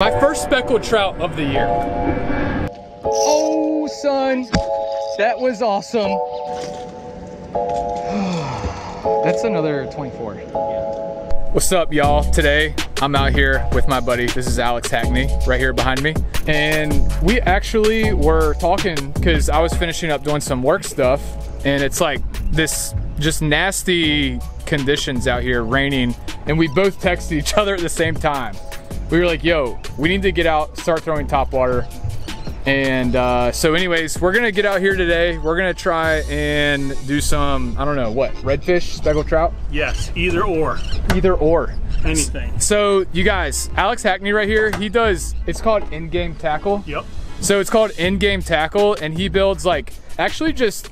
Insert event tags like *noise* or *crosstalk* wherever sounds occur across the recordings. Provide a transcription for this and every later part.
My first speckled trout of the year. Oh, son, that was awesome. *sighs* That's another 24. What's up, y'all? Today, I'm out here with my buddy. This is Alex Hackney, right here behind me. And we actually were talking because I was finishing up doing some work stuff, and it's like this just nasty conditions out here, raining, and we both texted each *laughs* other at the same time we were like, yo, we need to get out, start throwing top water. And uh, so anyways, we're gonna get out here today. We're gonna try and do some, I don't know, what, redfish, speckled trout? Yes, either or. Either or. Anything. So you guys, Alex Hackney right here, he does, it's called End Game Tackle. Yep. So it's called End Game Tackle and he builds like, actually just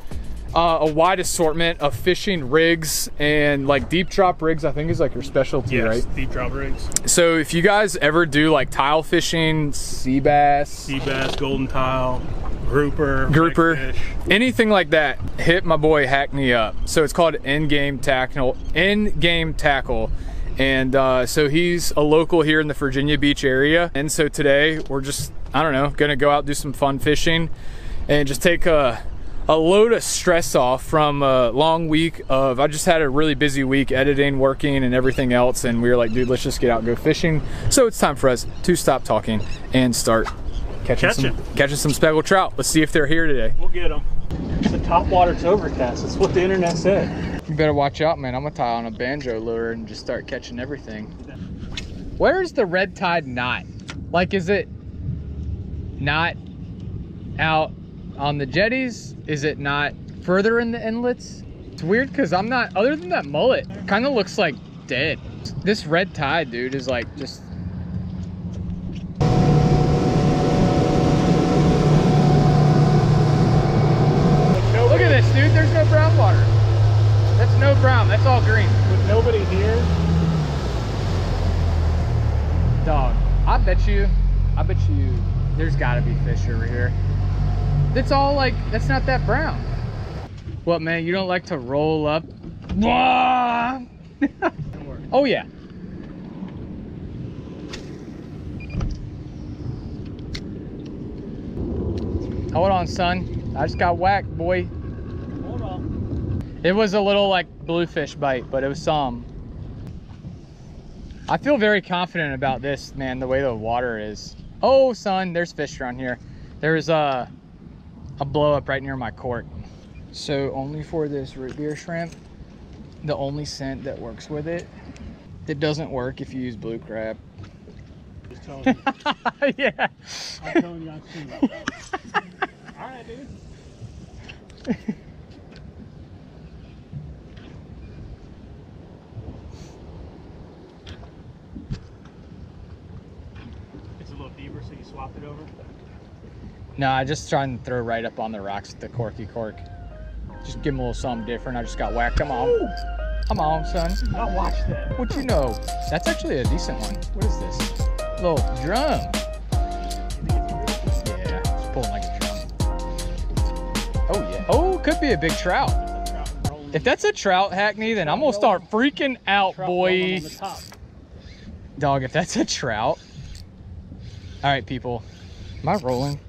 uh, a wide assortment of fishing rigs and like deep drop rigs. I think is like your specialty, yes, right? Deep drop rigs. So if you guys ever do like tile fishing, sea bass, sea bass, golden tile, grouper, grouper, anything like that, hit my boy Hackney up. So it's called End Game Tackle. End Game Tackle. And uh, so he's a local here in the Virginia Beach area. And so today we're just, I don't know, gonna go out do some fun fishing and just take a a load of stress off from a long week of I just had a really busy week editing, working, and everything else. And we were like, dude, let's just get out and go fishing. So it's time for us to stop talking and start catching some catching some speckled trout. Let's see if they're here today. We'll get them. The top water's overcast. That's what the internet said. You better watch out, man. I'm gonna tie on a banjo lure and just start catching everything. Where's the red tide not? Like, is it not out on the jetties? Is it not further in the inlets? It's weird because I'm not, other than that mullet, kind of looks like dead. This red tide, dude, is like just Look at this, dude. There's no brown water. That's no brown. That's all green. With nobody here. Dog. I bet you, I bet you there's got to be fish over here. It's all like, that's not that brown. What, man, you don't like to roll up? *laughs* oh, yeah. Hold on, son. I just got whacked, boy. Hold on. It was a little like bluefish bite, but it was some. I feel very confident about this, man, the way the water is. Oh, son, there's fish around here. There's a a blow up right near my cork. So only for this root beer shrimp, the only scent that works with it, it doesn't work if you use blue crab. Just telling you. *laughs* yeah. I'm telling you I've seen it. *laughs* All right, dude. it's a little deeper, so you swapped it over? No, I just trying to throw right up on the rocks with the corky cork. Just give him a little something different. I just got whacked. Come on. Come on, son. I watched that. What you know? That's actually a decent one. What is this? Little drum. Yeah, just pulling like a drum. Oh yeah. Oh, could be a big trout. If that's a trout, Hackney, then I'm gonna start freaking out, boy. Dog, if that's a trout. All right, people. Am I rolling?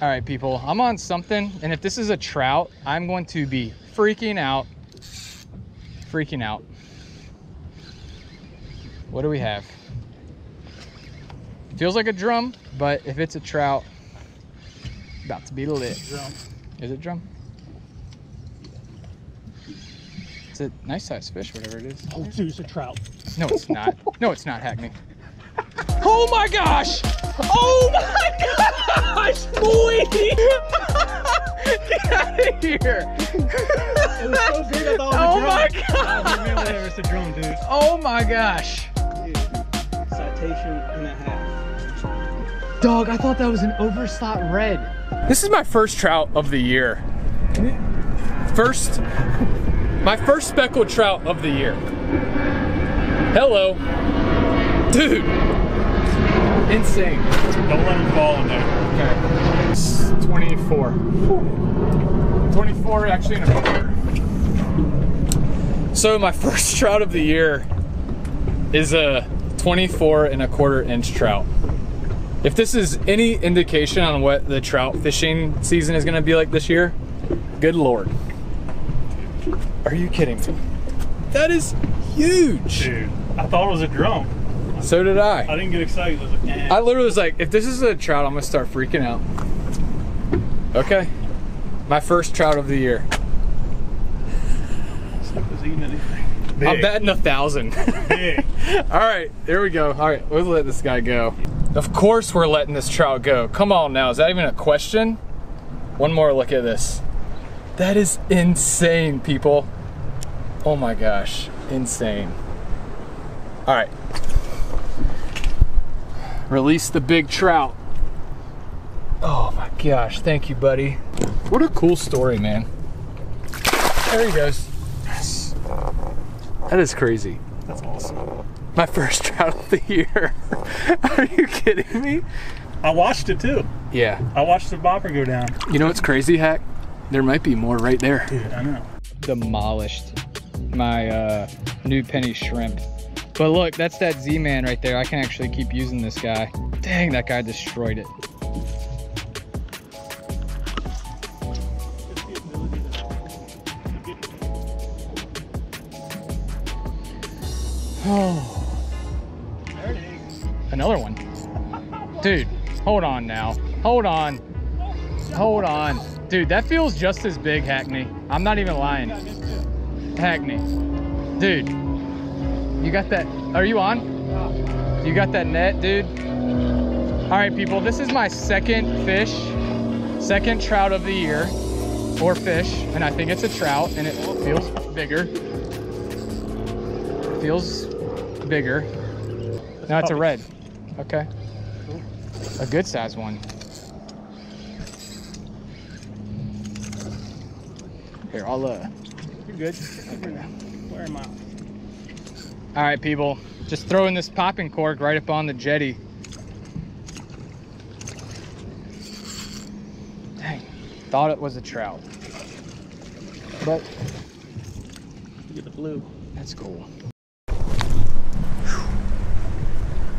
All right, people, I'm on something, and if this is a trout, I'm going to be freaking out. Freaking out. What do we have? Feels like a drum, but if it's a trout, about to be lit. Drum. Is it drum? It's a nice sized fish, whatever it is. Oh, dude, it's a trout. No, it's not. No, it's not, Hackney. Oh my gosh! Oh my gosh, boy! *laughs* Get out of here! It was so big, I thought it was Oh a my drum. God. Oh, it's a drum, dude. Oh my gosh! Dude, Citation and a half. Dog, I thought that was an overslot red. This is my first trout of the year. First, my first speckled trout of the year. Hello. Dude. Insane. Don't let him fall in there. Okay. It's 24. 24 actually in a quarter. So my *laughs* first trout of the year is a 24 and a quarter inch trout. If this is any indication on what the trout fishing season is gonna be like this year, good lord. Are you kidding me? That is huge. Dude, I thought it was a drum. So did I. I didn't get excited. I was like, eh. I literally was like, if this is a trout, I'm gonna start freaking out. Okay. My first trout of the year. This stuff was eating anything. I'm Big. betting a thousand. Big. *laughs* All right, there we go. All right, we'll let this guy go. Of course we're letting this trout go. Come on now, is that even a question? One more look at this. That is insane, people. Oh my gosh, insane. All right. Release the big trout. Oh my gosh, thank you, buddy. What a cool story, man. There he goes. Yes. That is crazy. That's awesome. My first *laughs* trout of the year. *laughs* Are you kidding me? I watched it too. Yeah. I watched the bopper go down. You know what's crazy, Hack? There might be more right there. Dude, I know. Demolished my uh, new penny shrimp. But look, that's that Z-Man right there. I can actually keep using this guy. Dang, that guy destroyed it. Oh, *sighs* another one. Dude, hold on now. Hold on. Hold on. Dude, that feels just as big, Hackney. I'm not even lying. Hackney. Dude, you got that? Are you on? You got that net, dude? All right, people, this is my second fish, second trout of the year, or fish, and I think it's a trout, and it feels bigger. Feels bigger. No, it's a red. Okay. A good size one. Here, I'll uh. You're good. Where am I? All right, people, just throwing this popping cork right up on the jetty. Dang, thought it was a trout. But You get the blue. that's cool.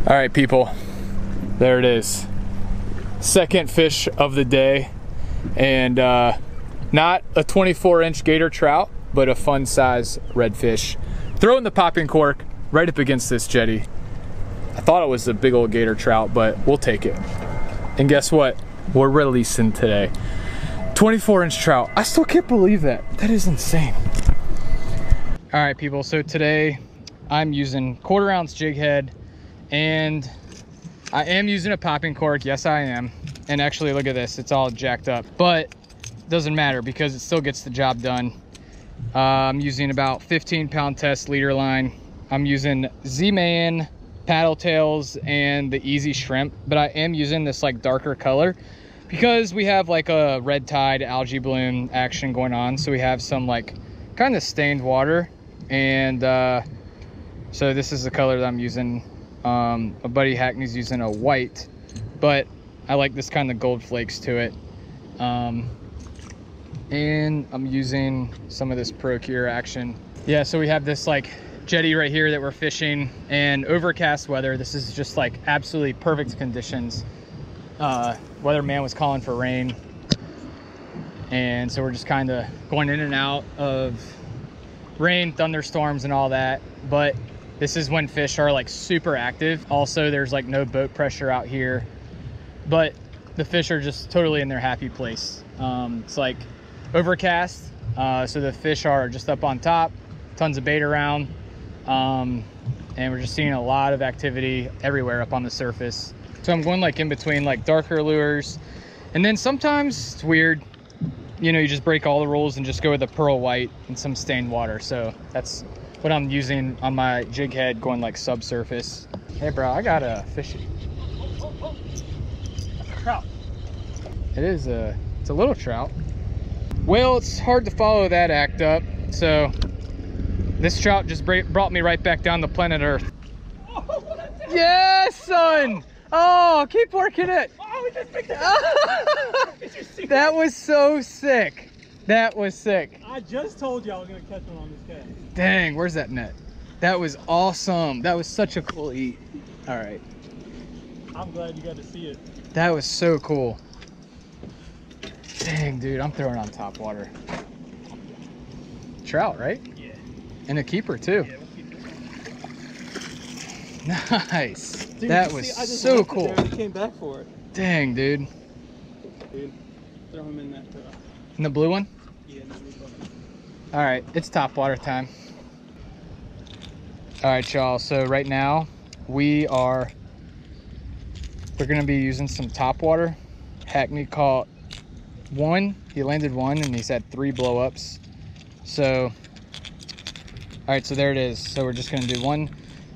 All right, people, there it is. Second fish of the day, and uh, not a 24 inch gator trout, but a fun size redfish. Throwing the popping cork right up against this jetty. I thought it was a big old gator trout, but we'll take it. And guess what? We're releasing today. 24 inch trout. I still can't believe that. That is insane. All right, people. So today I'm using quarter ounce jig head and I am using a popping cork. Yes, I am. And actually, look at this. It's all jacked up, but doesn't matter because it still gets the job done. Uh, I'm using about 15 pound test leader line. I'm using Z-Man paddle tails and the easy shrimp, but I am using this like darker color because we have like a red tide algae bloom action going on. So we have some like kind of stained water. And uh, so this is the color that I'm using. Um, buddy Hackney's using a white, but I like this kind of gold flakes to it. Um, and I'm using some of this Pro-Cure action. Yeah, so we have this like jetty right here that we're fishing and overcast weather. This is just like absolutely perfect conditions. Uh, weatherman was calling for rain. And so we're just kind of going in and out of rain, thunderstorms and all that. But this is when fish are like super active. Also, there's like no boat pressure out here, but the fish are just totally in their happy place. Um, it's like overcast, uh, so the fish are just up on top, tons of bait around, um, and we're just seeing a lot of activity everywhere up on the surface. So I'm going like in between like darker lures, and then sometimes it's weird. You know, you just break all the rules and just go with a pearl white and some stained water. So that's what I'm using on my jig head going like subsurface. Hey bro, I got a fishy. Trout. It is a, it's a little trout. Well, it's hard to follow that act up. So this trout just brought me right back down to planet Earth. *laughs* Yes, son. Oh, keep working it. Oh, we just picked it up. *laughs* Did you see That was so sick. That was sick. I just told you I was gonna catch one on this cast. Dang, where's that net? That was awesome. That was such a cool eat. All right. I'm glad you got to see it. That was so cool. Dang, dude, I'm throwing on top water. Trout, right? Yeah. And a keeper too. Yeah, we'll keep this one. Nice. Dude, that was see, I just so left it cool. there and came back for it. Dang, dude. Dude, throw him in that. Uh, And the blue one? yeah, no, we love it. All right, it's top water time. All right, y'all. So right now we are we're gonna be using some top water. Hackney caught one. He landed one, and he's had three blow ups. So, all right, so there it is. So we're just gonna do one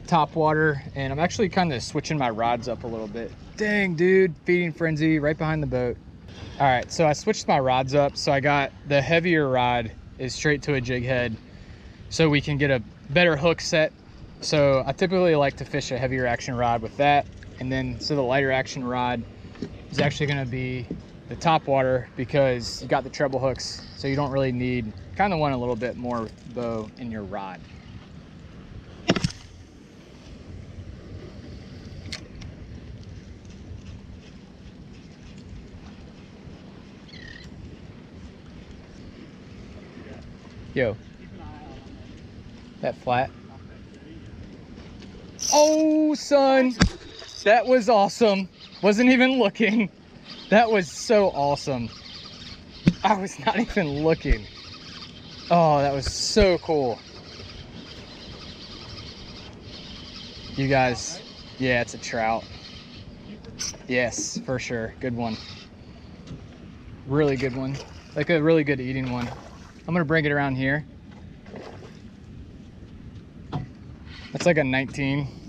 top water, and I'm actually kind of switching my rods up a little bit. Dang, dude, feeding frenzy right behind the boat. All right, so I switched my rods up. So I got the heavier rod is straight to a jig head so we can get a better hook set. So I typically like to fish a heavier action rod with that. And then, so the lighter action rod is actually gonna be the top water because you got the treble hooks. So you don't really need, kind of want a little bit more bow in your rod. Yo, that flat. Oh, son, that was awesome. Wasn't even looking. That was so awesome. I was not even looking. Oh, that was so cool. You guys, yeah, it's a trout. Yes, for sure. Good one. Really good one. Like a really good eating one. I'm gonna bring it around here. That's like a 19.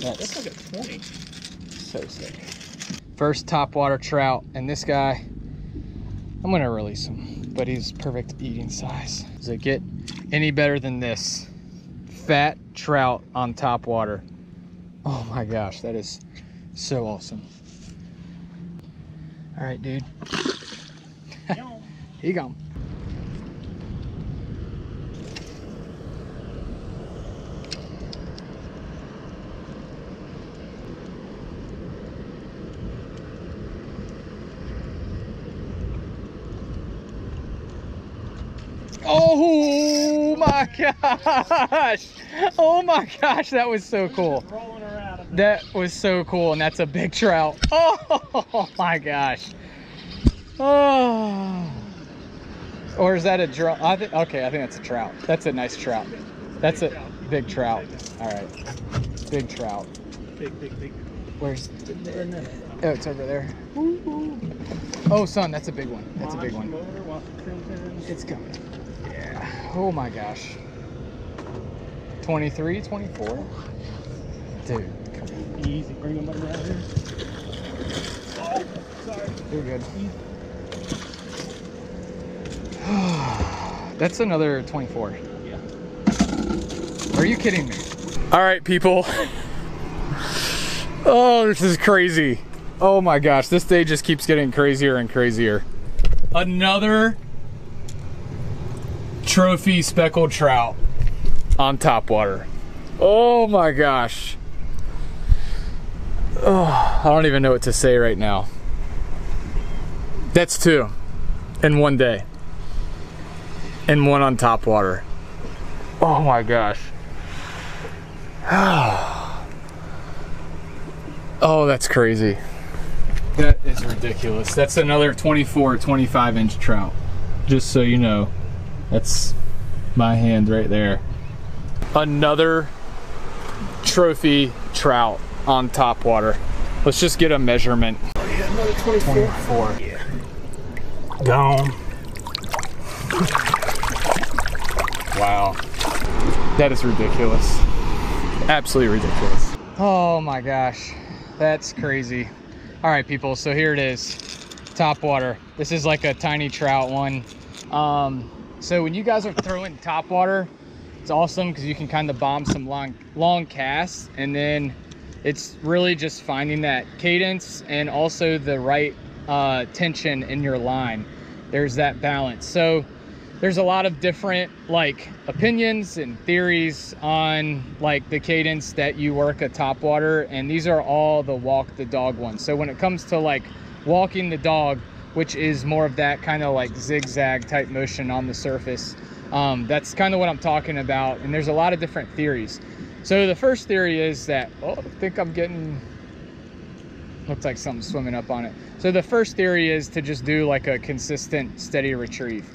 That's- like a 20. So sick. First top water trout, and this guy, I'm gonna release him, but he's perfect eating size. Does it get any better than this? Fat trout on top water. Oh my gosh, that is so awesome. All right, dude, *laughs* Yum. here Oh my gosh! Oh my gosh, that was so cool. That was so cool, and that's a big trout. Oh my gosh. Oh. Or is that a draw? I. Okay, I think that's a trout. That's a nice trout. That's a big trout. All right, big trout. Big, big, big. Where's? Then, Oh, it's over there. Oh, son, that's a big one. That's a big one. the the. It's coming. Yeah. Oh my gosh. 23, 24? Dude, come on. Easy, bring them around here. Oh, sorry. You're good. *sighs* That's another 24. Yeah. Are you kidding me? All right, people. *laughs* Oh, this is crazy. Oh my gosh, this day just keeps getting crazier and crazier. Another trophy speckled trout on top water. Oh my gosh. Oh, I don't even know what to say right now. That's two in one day. And one on top water. Oh my gosh. *sighs* Oh, that's crazy. That is ridiculous. That's another 24, 25 inch trout. Just so you know, that's my hand right there. Another trophy trout on top water. Let's just get a measurement. Oh Yeah, another 24. 24. Yeah. Gone. Wow. That is ridiculous. Absolutely ridiculous. Oh my gosh. That's crazy. All right, people. So here it is. Top water. This is like a tiny trout one. Um, so when you guys are throwing top water, it's awesome because you can kind of bomb some long, long casts. And then it's really just finding that cadence and also the right uh, tension in your line. There's that balance. So there's a lot of different like opinions and theories on like the cadence that you work a top water and these are all the walk the dog ones so when it comes to like walking the dog which is more of that kind of like zigzag type motion on the surface um, that's kind of what i'm talking about and there's a lot of different theories so the first theory is that oh i think i'm getting looks like something swimming up on it so the first theory is to just do like a consistent steady retrieve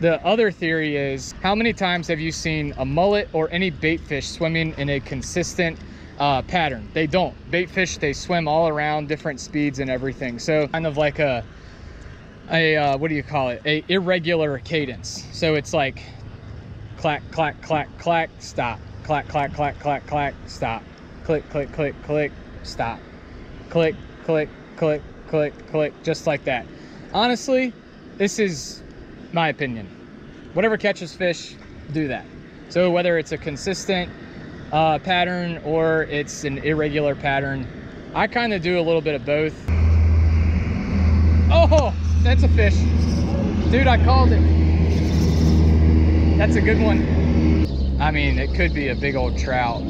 the other theory is how many times have you seen a mullet or any bait fish swimming in a consistent uh, pattern? They don't. Bait fish, they swim all around different speeds and everything. So kind of like a, a uh, what do you call it? A irregular cadence. So it's like clack, clack, clack, clack, stop. Clack, clack, clack, clack, clack, stop. Click, click, click, click, stop. Click, click, click, click, click, just like that. Honestly, this is my opinion. Whatever catches fish, do that. So whether it's a consistent uh, pattern or it's an irregular pattern, I kind of do a little bit of both. Oh, that's a fish. Dude, I called it. That's a good one. I mean, it could be a big old trout.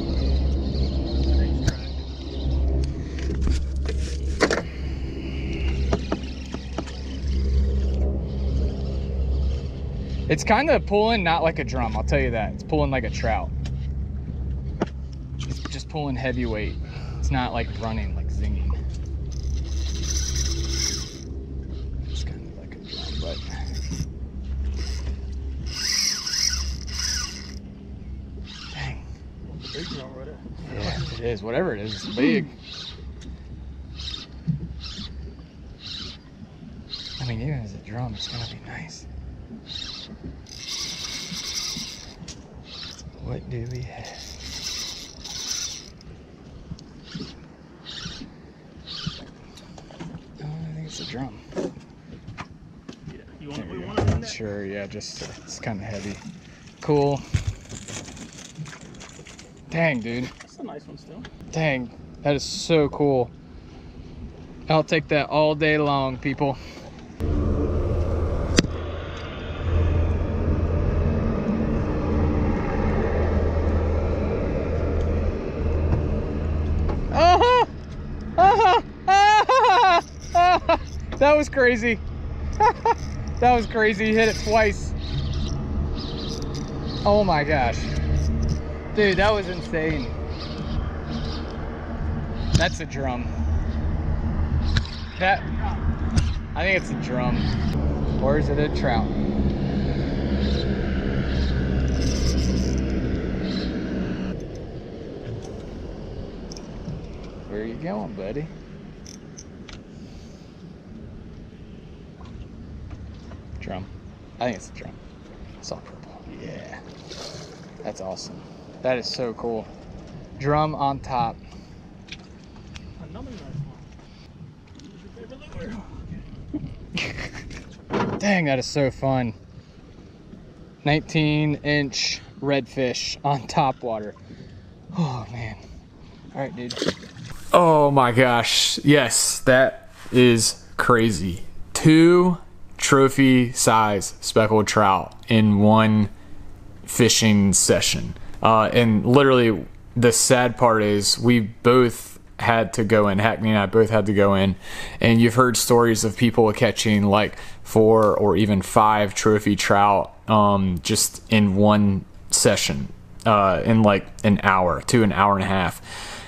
It's kind of pulling, not like a drum, I'll tell you that. It's pulling like a trout. It's just pulling heavyweight. It's not like running, but... Dang. Big right there. Yeah, it is. Whatever it is, it's big. I mean, even as a drum, it's gonna be nice. What do we have? Oh, I think it's a drum. Yeah. You want, There we you want go. to run that? Sure, yeah, just it's kind of heavy. Cool. Dang, dude. That's a nice one still. Dang, that is so cool. I'll take that all day long, people. *laughs* That was crazy. *laughs* that was crazy. He hit it twice. Oh my gosh. Dude, that was insane. That's a drum. That, I think it's a drum. Or is it a trout? Where are you going, buddy? Drum. I think it's a drum. It's all purple. Yeah. That's awesome. That is so cool. Drum on top. *laughs* Dang, that is so fun. 19 inch redfish on top water. Oh man. All right, dude. Oh my gosh. Yes, that is crazy. Two trophy size speckled trout in one fishing session. Uh, and literally, the sad part is we both had to go in. Hackney and I both had to go in. And you've heard stories of people catching like four or even five trophy trout um, just in one session, uh, in like an hour to an hour and a half.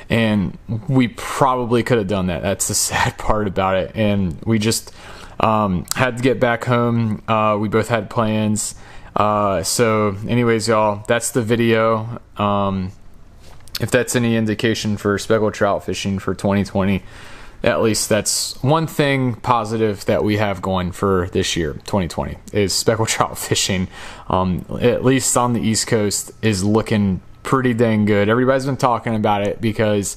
And we probably could have done that. That's the *laughs* sad part about it. And we just um, had to get back home. Uh, we both had plans. Uh, so, anyways, y'all, that's the video. Um, if that's any indication for speckled trout fishing for 2020, at least that's one thing positive that we have going for this year, 2020, is speckled *laughs* trout fishing. Um, at least on the East Coast, is looking pretty dang good. Everybody's been talking about it because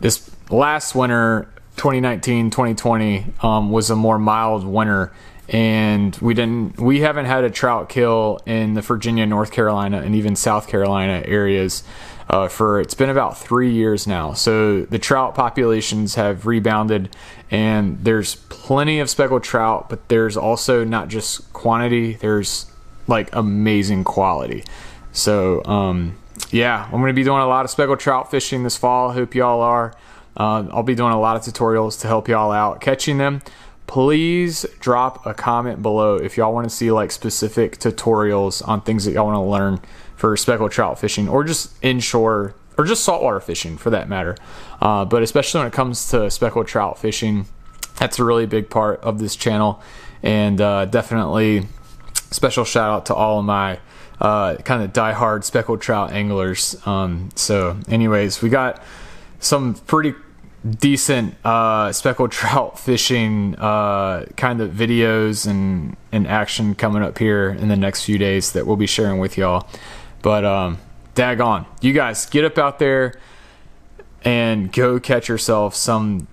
this last winter, 2019 2020, um, was a more mild winter and we didn't we haven't had a trout kill in the Virginia, North Carolina, and even South Carolina areas uh, for it's been about three years now. So the trout populations have rebounded, and there's plenty of speckled trout, but there's also not just quantity. There's like amazing quality. So um, yeah, I'm to be doing a lot of speckled trout fishing this fall. Hope y'all are. Uh, I'll be doing a lot of tutorials to help y'all out catching them. Please drop a comment below if y'all want to see like specific tutorials on things that y'all want to learn for speckled trout fishing or just inshore or just saltwater fishing for that matter. Uh, but especially when it comes to speckled trout fishing, that's a really big part of this channel. And uh, definitely special shout out to all of my uh, kind of diehard speckled trout anglers. Um, so, anyways, we got some pretty decent uh, speckled *laughs* trout fishing uh, kind of videos and, and action coming up here in the next few days that we'll be sharing with y'all. But um, you guys get up out there and go catch yourself some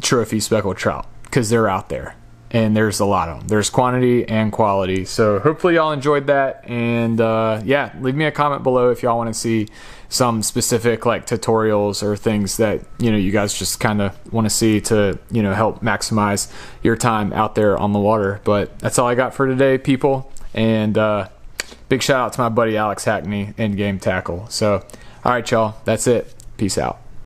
trophy speckled trout because they're out there and there's a lot of them. There's quantity and quality. So hopefully y'all enjoyed that. And uh, yeah, leave me a comment below if y'all want to see some specific like tutorials or things that you know you guys just kind of want to see to you know help maximize your time out there on the water. But that's all I got for today, people. And uh, big shout out to my buddy Alex Hackney, Endgame Tackle. So all right, y'all, that's it. Peace out.